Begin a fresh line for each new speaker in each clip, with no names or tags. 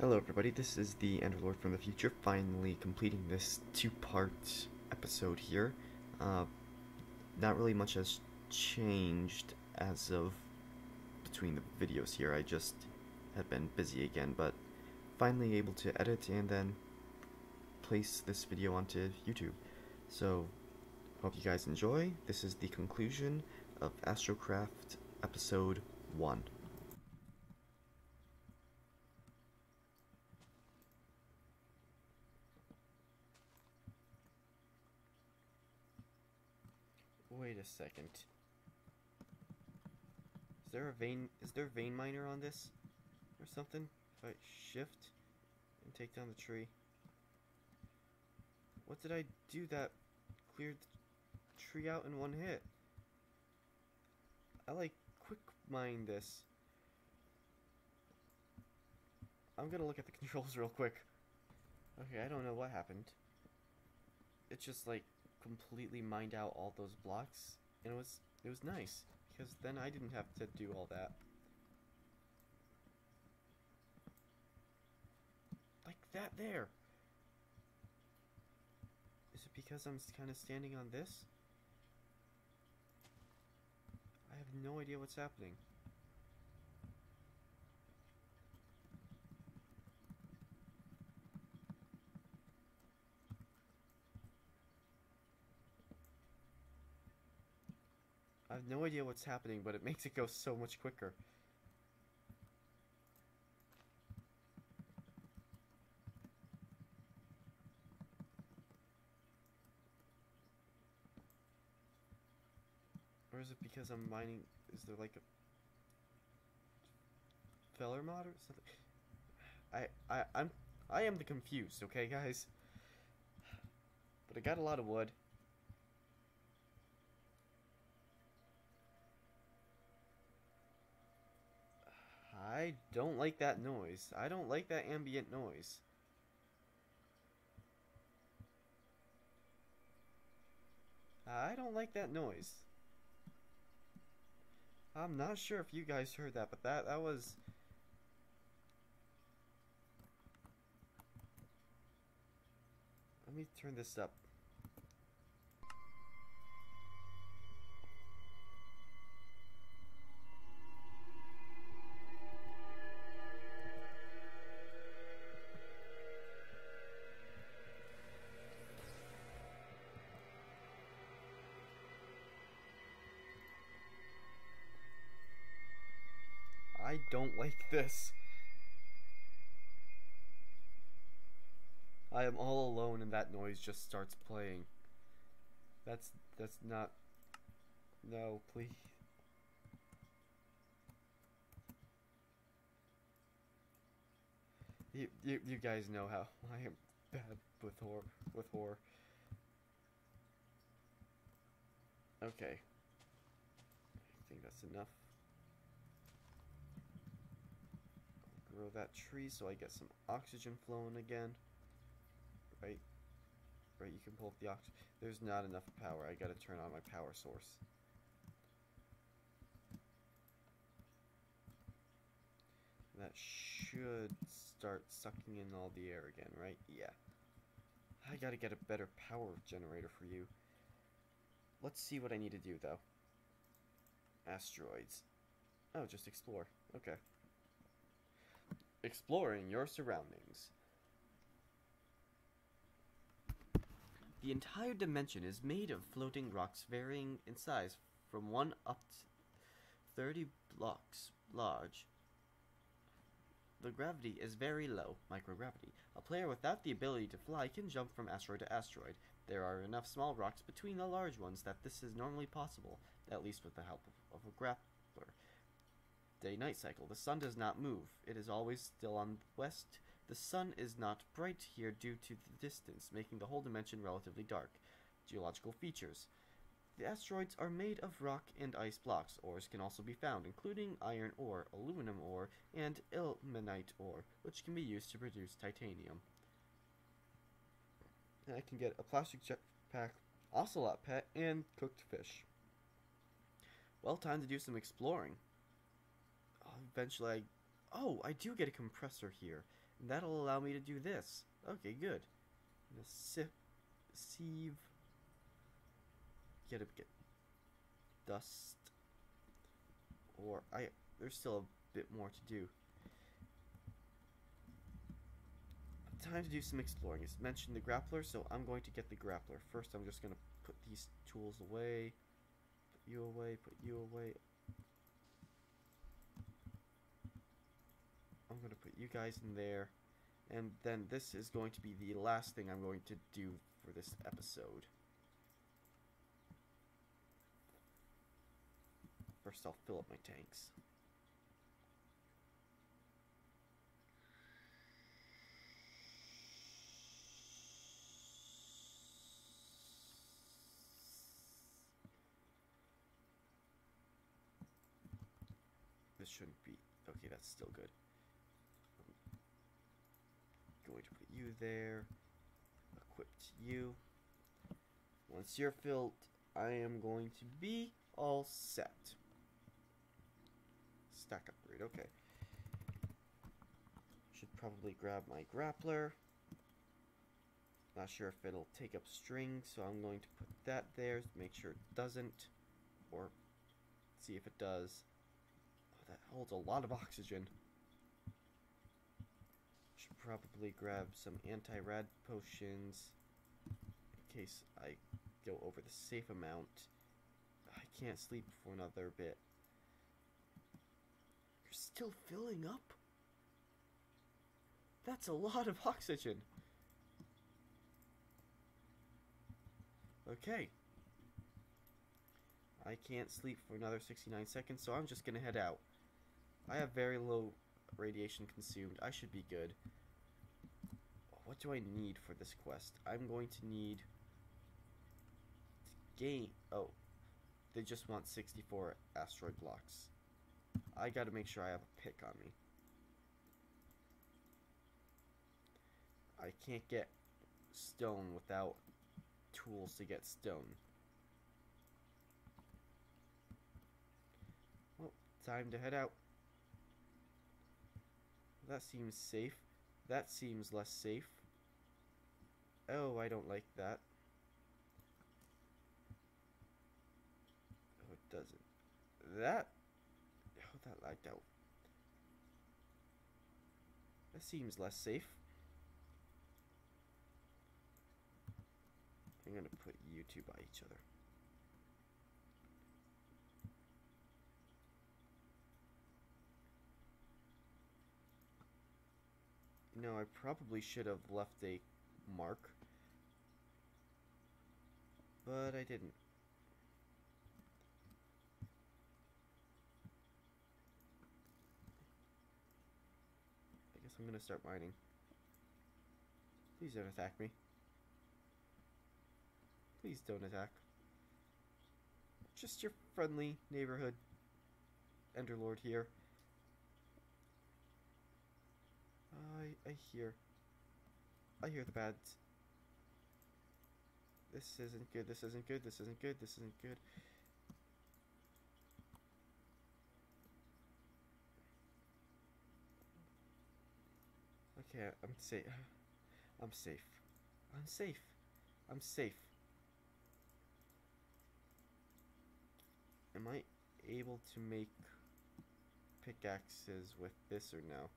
Hello everybody, this is the Enderlord from the future, finally completing this two-part episode here. Uh, not really much has changed as of between the videos here, I just have been busy again, but finally able to edit and then place this video onto YouTube. So, hope you guys enjoy. This is the conclusion of Astrocraft Episode 1. Wait a second. Is there a vein is there a vein miner on this? Or something? If I shift and take down the tree. What did I do that cleared the tree out in one hit? I like quick mine this. I'm gonna look at the controls real quick. Okay, I don't know what happened. It's just like completely mined out all those blocks and it was it was nice because then I didn't have to do all that. Like that there. Is it because I'm kind of standing on this? I have no idea what's happening. Have no idea what's happening, but it makes it go so much quicker. Or is it because I'm mining... Is there like a... Feller mod or something? I, I, I'm... I am the confused, okay guys? But I got a lot of wood. I don't like that noise. I don't like that ambient noise. I don't like that noise. I'm not sure if you guys heard that, but that, that was... Let me turn this up. Don't like this. I am all alone and that noise just starts playing. That's that's not No, please. You, you, you guys know how I am bad with horror with horror. Okay. I think that's enough. Grow that tree so I get some oxygen flowing again. Right? Right, you can pull up the oxygen. There's not enough power. I gotta turn on my power source. That should start sucking in all the air again, right? Yeah. I gotta get a better power generator for you. Let's see what I need to do, though. Asteroids. Oh, just explore. Okay. Exploring your surroundings. The entire dimension is made of floating rocks varying in size from 1 up to 30 blocks large. The gravity is very low, microgravity. A player without the ability to fly can jump from asteroid to asteroid. There are enough small rocks between the large ones that this is normally possible, at least with the help of, of a grappler. Day-night cycle. The sun does not move. It is always still on the west. The sun is not bright here due to the distance, making the whole dimension relatively dark. Geological features. The asteroids are made of rock and ice blocks. Ores can also be found, including iron ore, aluminum ore, and ilmenite ore, which can be used to produce titanium. And I can get a plastic jetpack, ocelot pet, and cooked fish. Well, time to do some exploring eventually I... Oh, I do get a compressor here. And that'll allow me to do this. Okay, good. I'm gonna sip, sieve. Get a get dust. Or I there's still a bit more to do. Time to do some exploring. It's mentioned the grappler, so I'm going to get the grappler. First, I'm just going to put these tools away. Put you away, put you away. I'm going to put you guys in there. And then this is going to be the last thing I'm going to do for this episode. First, I'll fill up my tanks. This shouldn't be... Okay, that's still good. I'm going to put you there. Equipped you. Once you're filled, I am going to be all set. Stack upgrade, okay. Should probably grab my grappler. Not sure if it'll take up string, so I'm going to put that there to make sure it doesn't. Or see if it does. Oh, that holds a lot of oxygen. Probably grab some anti-rad potions in case I go over the safe amount. I can't sleep for another bit. You're still filling up? That's a lot of oxygen. Okay. I can't sleep for another 69 seconds, so I'm just gonna head out. I have very low radiation consumed. I should be good. What do I need for this quest? I'm going to need... To gain... Oh. They just want 64 asteroid blocks. I gotta make sure I have a pick on me. I can't get stone without tools to get stone. Well, time to head out. That seems safe. That seems less safe. Oh, I don't like that. Oh, it doesn't. That... Oh, that lagged out. That seems less safe. I'm gonna put you two by each other. No, I probably should have left a mark. But I didn't. I guess I'm gonna start mining. Please don't attack me. Please don't attack. Just your friendly neighborhood Enderlord here. I I hear I hear the bads. This isn't good, this isn't good, this isn't good, this isn't good. Okay, I'm safe. I'm safe. I'm safe. I'm safe. Am I able to make pickaxes with this or no?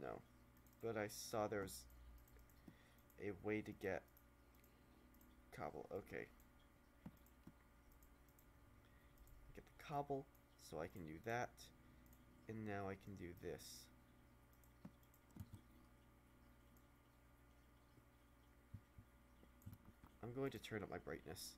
No. But I saw there was a way to get cobble. Okay. Get the cobble, so I can do that. And now I can do this. I'm going to turn up my brightness.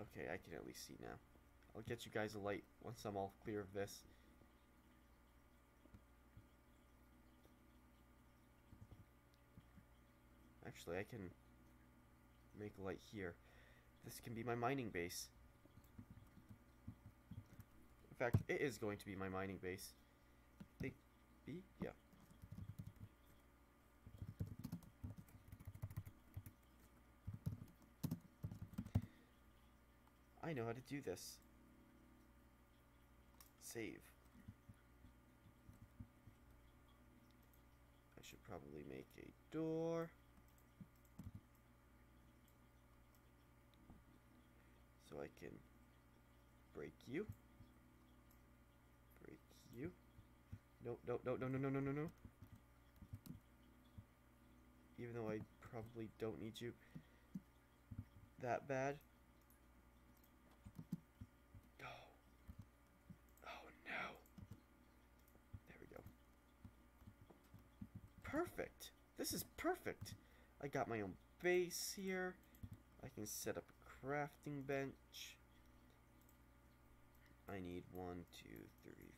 Okay, I can at least see now. I'll get you guys a light once I'm all clear of this. Actually, I can make a light here. This can be my mining base. In fact, it is going to be my mining base. Think, be? Yeah. I know how to do this. Save. I should probably make a door. So I can break you. Break you. No, no, no, no, no, no, no, no, no. Even though I probably don't need you that bad. Oh. Oh no. There we go. Perfect. This is perfect. I got my own base here. I can set up a crafting bench. I need one, two, three,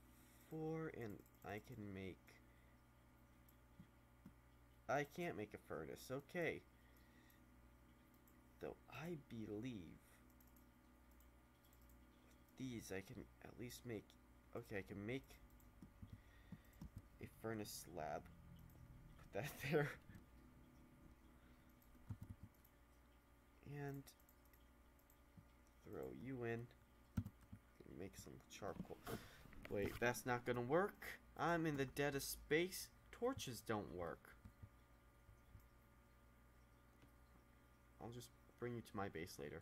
four, and I can make... I can't make a furnace, okay. Though I believe with these I can at least make... Okay, I can make a furnace slab. That there. And throw you in make some charcoal. Wait, that's not gonna work. I'm in the dead of space. Torches don't work. I'll just bring you to my base later.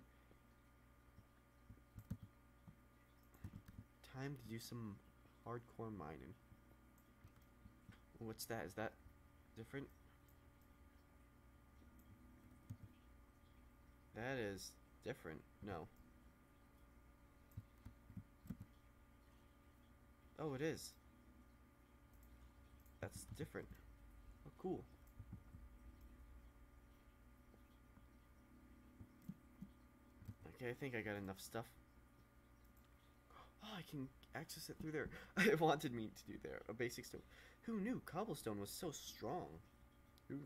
Time to do some hardcore mining. What's that? Is that different? That is different. No. Oh, it is. That's different. Oh, cool. Okay, I think I got enough stuff. Oh, I can access it through there. it wanted me to do there. A basic stone. Who knew cobblestone was so strong? Who...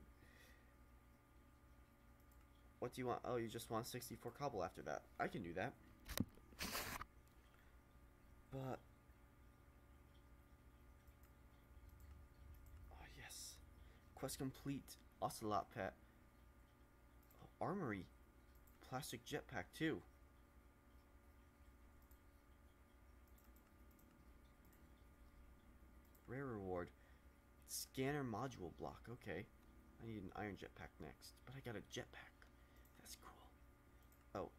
What do you want? Oh, you just want 64 cobble after that. I can do that. But Oh, yes. Quest complete. Ocelot pet. Oh, armory. Plastic jetpack too. Rare reward. Scanner module block. Okay. I need an iron jetpack next. But I got a jetpack. That's cool. Oh.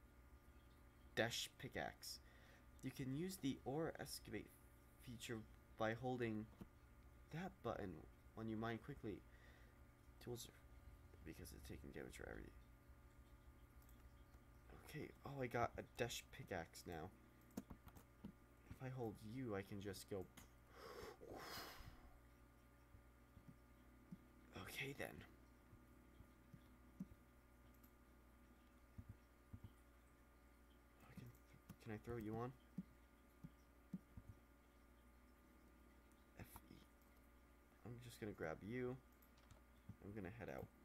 Dash pickaxe. You can use the ore excavate feature by holding that button when you mine quickly tools are because it's taking damage for every. Okay, oh, I got a dash pickaxe now. If I hold you, I can just go. Okay then. I can, can I throw you on? F-E. I'm just gonna grab you. I'm gonna head out.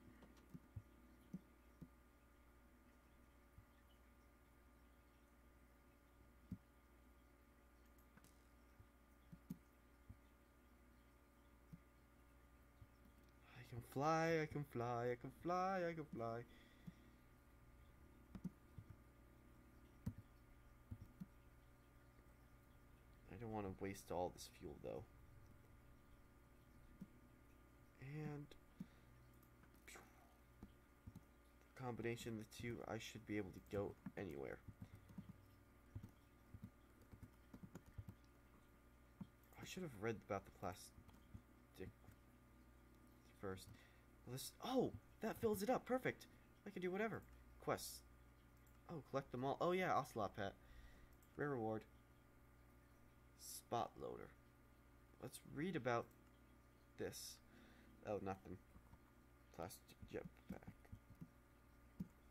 Fly, I can fly, I can fly, I can fly. I don't want to waste all this fuel though. And combination of the two, I should be able to go anywhere. I should have read about the plastic first. This oh, that fills it up. Perfect. I can do whatever. Quests. Oh, collect them all. Oh yeah, Ocelot pet. Rare reward. Spot loader. Let's read about this. Oh, nothing. Plastic jetpack.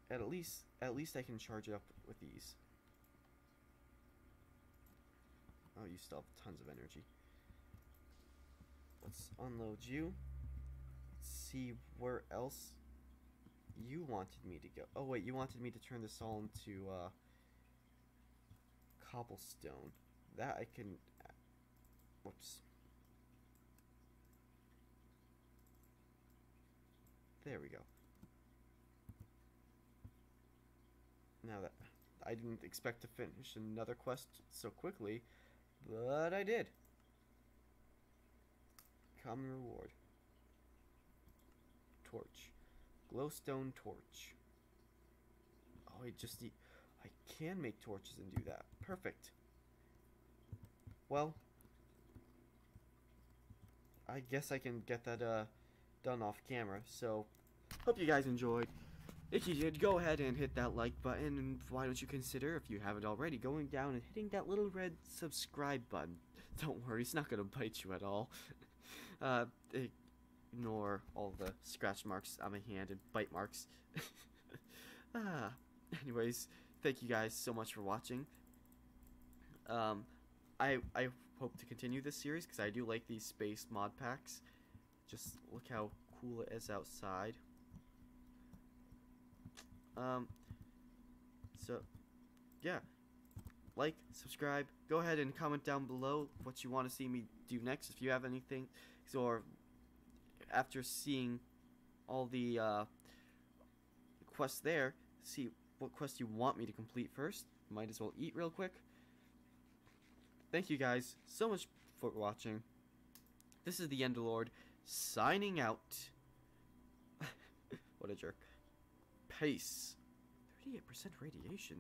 At least, at least I can charge it up with these. Oh, you still have tons of energy. Let's unload you. See where else you wanted me to go. Oh, wait, you wanted me to turn this all into, uh, cobblestone. That I can... Whoops. There we go. Now that I didn't expect to finish another quest so quickly, but I did. Common reward. Torch. Glowstone torch. Oh, I just need. I can make torches and do that. Perfect. Well, I guess I can get that uh done off camera. So, hope you guys enjoyed. If you did, go ahead and hit that like button, and why don't you consider, if you haven't already, going down and hitting that little red subscribe button. Don't worry, it's not gonna bite you at all. uh, ignore all the scratch marks on my hand and bite marks. ah, anyways, thank you guys so much for watching. Um, I I hope to continue this series because I do like these space mod packs. Just look how cool it is outside. Um, so, yeah. Like, subscribe. Go ahead and comment down below what you want to see me do next if you have anything. Or after seeing all the uh, quests there, see what quest you want me to complete first. Might as well eat real quick. Thank you guys so much for watching. This is the Enderlord signing out. what a jerk. Peace. 38% radiation.